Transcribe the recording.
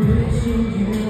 越行越